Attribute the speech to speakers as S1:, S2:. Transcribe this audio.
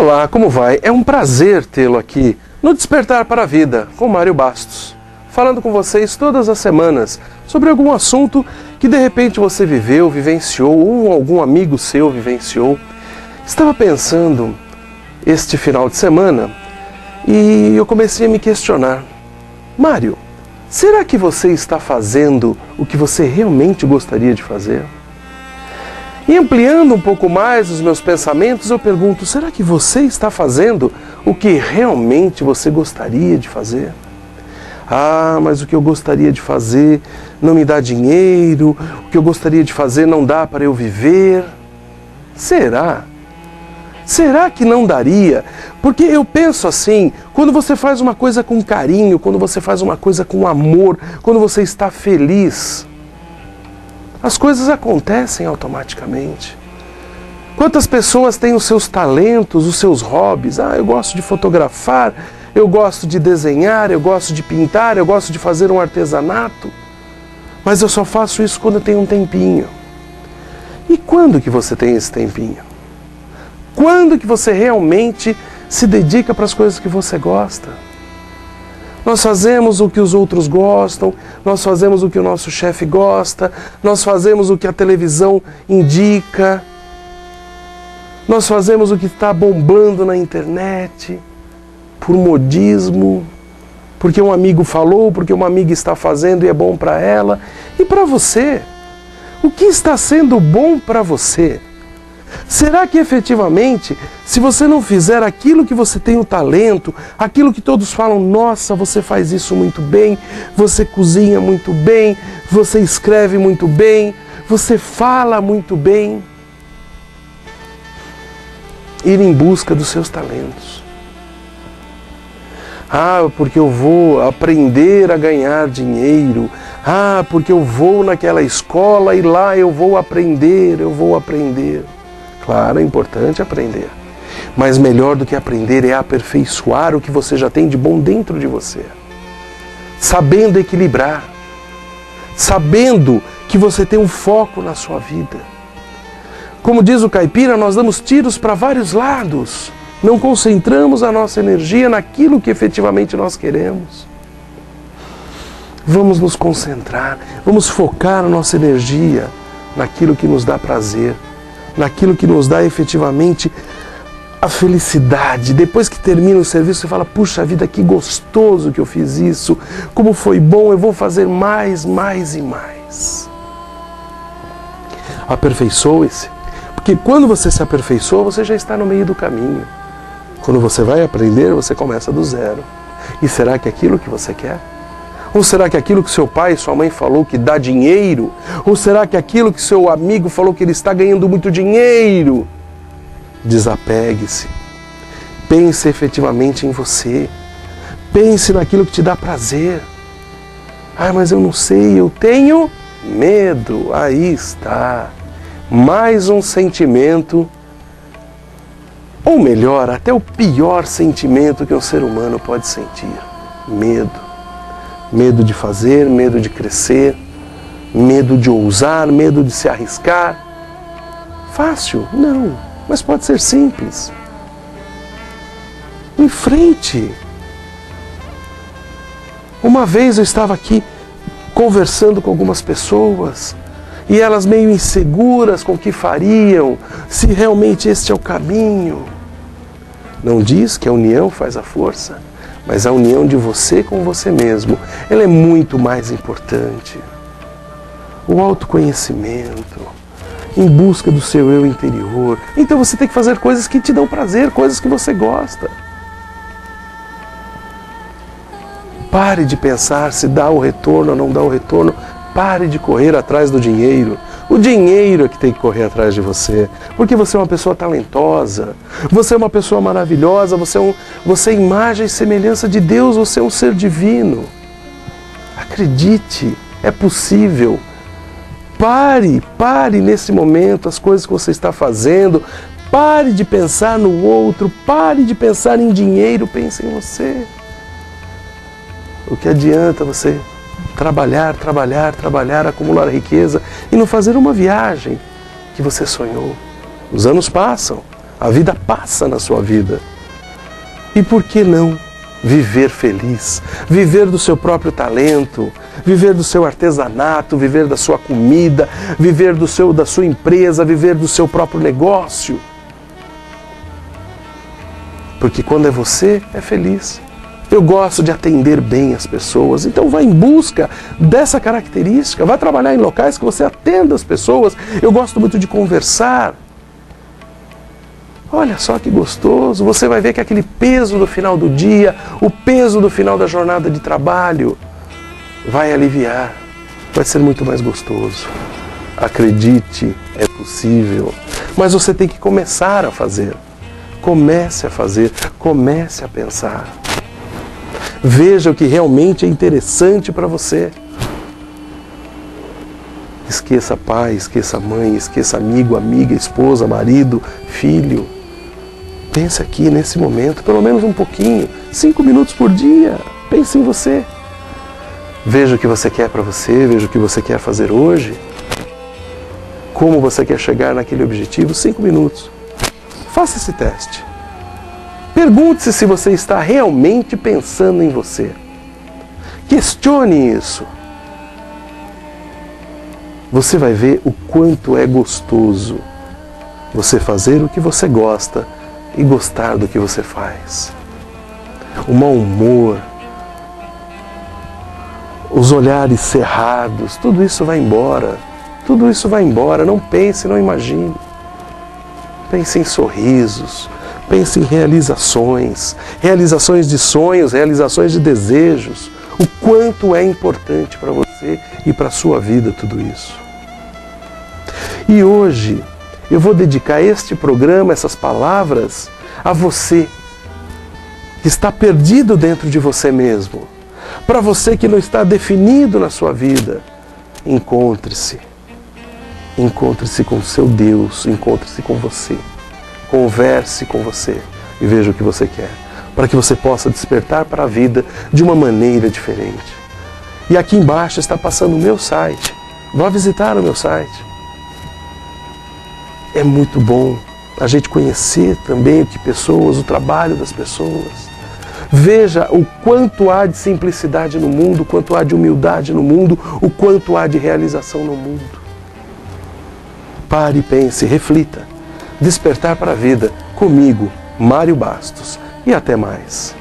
S1: Olá, como vai? É um prazer tê-lo aqui no Despertar para a Vida com Mário Bastos, falando com vocês todas as semanas sobre algum assunto que de repente você viveu, vivenciou ou algum amigo seu vivenciou. Estava pensando este final de semana e eu comecei a me questionar: Mário, será que você está fazendo o que você realmente gostaria de fazer? E ampliando um pouco mais os meus pensamentos, eu pergunto: será que você está fazendo o que realmente você gostaria de fazer? Ah, mas o que eu gostaria de fazer não me dá dinheiro, o que eu gostaria de fazer não dá para eu viver. Será? Será que não daria? Porque eu penso assim: quando você faz uma coisa com carinho, quando você faz uma coisa com amor, quando você está feliz, as coisas acontecem automaticamente. Quantas pessoas têm os seus talentos, os seus hobbies? Ah, eu gosto de fotografar, eu gosto de desenhar, eu gosto de pintar, eu gosto de fazer um artesanato. Mas eu só faço isso quando eu tenho um tempinho. E quando que você tem esse tempinho? Quando que você realmente se dedica para as coisas que você gosta? Nós fazemos o que os outros gostam, nós fazemos o que o nosso chefe gosta, nós fazemos o que a televisão indica, nós fazemos o que está bombando na internet, por modismo, porque um amigo falou, porque uma amiga está fazendo e é bom para ela. E para você? O que está sendo bom para você? Será que efetivamente, se você não fizer aquilo que você tem o talento, aquilo que todos falam, nossa, você faz isso muito bem, você cozinha muito bem, você escreve muito bem, você fala muito bem, ir em busca dos seus talentos. Ah, porque eu vou aprender a ganhar dinheiro. Ah, porque eu vou naquela escola e lá eu vou aprender, eu vou aprender. Claro, é importante aprender. Mas melhor do que aprender é aperfeiçoar o que você já tem de bom dentro de você. Sabendo equilibrar. Sabendo que você tem um foco na sua vida. Como diz o caipira, nós damos tiros para vários lados. Não concentramos a nossa energia naquilo que efetivamente nós queremos. Vamos nos concentrar, vamos focar a nossa energia naquilo que nos dá prazer naquilo que nos dá efetivamente a felicidade. Depois que termina o serviço, você fala: puxa vida, que gostoso que eu fiz isso, como foi bom, eu vou fazer mais, mais e mais. Aperfeiçoe-se, porque quando você se aperfeiçoa, você já está no meio do caminho. Quando você vai aprender, você começa do zero. E será que é aquilo que você quer? Ou será que aquilo que seu pai e sua mãe falou que dá dinheiro? Ou será que aquilo que seu amigo falou que ele está ganhando muito dinheiro? Desapegue-se. Pense efetivamente em você. Pense naquilo que te dá prazer. Ah, mas eu não sei, eu tenho medo. Aí está. Mais um sentimento, ou melhor, até o pior sentimento que um ser humano pode sentir: medo medo de fazer, medo de crescer, medo de ousar, medo de se arriscar. Fácil? Não, mas pode ser simples. Em frente. Uma vez eu estava aqui conversando com algumas pessoas e elas meio inseguras com o que fariam, se realmente este é o caminho. Não diz que a união faz a força? Mas a união de você com você mesmo, ela é muito mais importante. O autoconhecimento, em busca do seu eu interior. Então você tem que fazer coisas que te dão prazer, coisas que você gosta. Pare de pensar se dá o retorno ou não dá o retorno. Pare de correr atrás do dinheiro. Dinheiro é que tem que correr atrás de você, porque você é uma pessoa talentosa, você é uma pessoa maravilhosa, você é, um, você é imagem e semelhança de Deus, você é um ser divino. Acredite, é possível. Pare, pare nesse momento as coisas que você está fazendo, pare de pensar no outro, pare de pensar em dinheiro, pense em você. O que adianta você trabalhar, trabalhar, trabalhar, acumular riqueza e não fazer uma viagem que você sonhou. Os anos passam, A vida passa na sua vida. E por que não viver feliz? Viver do seu próprio talento, viver do seu artesanato, viver da sua comida, viver do seu da sua empresa, viver do seu próprio negócio. Porque quando é você, é feliz. Eu gosto de atender bem as pessoas, então vá em busca dessa característica, vá trabalhar em locais que você atenda as pessoas. Eu gosto muito de conversar. Olha só que gostoso, você vai ver que aquele peso do final do dia, o peso do final da jornada de trabalho, vai aliviar, vai ser muito mais gostoso. Acredite, é possível, mas você tem que começar a fazer. Comece a fazer, comece a pensar. Veja o que realmente é interessante para você. Esqueça pai, esqueça mãe, esqueça amigo, amiga, esposa, marido, filho. Pense aqui nesse momento, pelo menos um pouquinho, cinco minutos por dia. Pense em você. Veja o que você quer para você, veja o que você quer fazer hoje. Como você quer chegar naquele objetivo, cinco minutos. Faça esse teste. Pergunte-se se você está realmente pensando em você. Questione isso. Você vai ver o quanto é gostoso você fazer o que você gosta e gostar do que você faz. O mau humor, os olhares cerrados, tudo isso vai embora. Tudo isso vai embora. Não pense, não imagine. Pense em sorrisos, pense em realizações, realizações de sonhos, realizações de desejos. O quanto é importante para você e para a sua vida tudo isso. E hoje eu vou dedicar este programa, essas palavras, a você que está perdido dentro de você mesmo. Para você que não está definido na sua vida, encontre-se Encontre-se com seu Deus, encontre-se com você. Converse com você e veja o que você quer, para que você possa despertar para a vida de uma maneira diferente. E aqui embaixo está passando o meu site. Vá visitar o meu site. É muito bom a gente conhecer também o que pessoas, o trabalho das pessoas. Veja o quanto há de simplicidade no mundo, o quanto há de humildade no mundo, o quanto há de realização no mundo. Pare, pense, reflita. Despertar para a Vida, comigo, Mário Bastos. E até mais.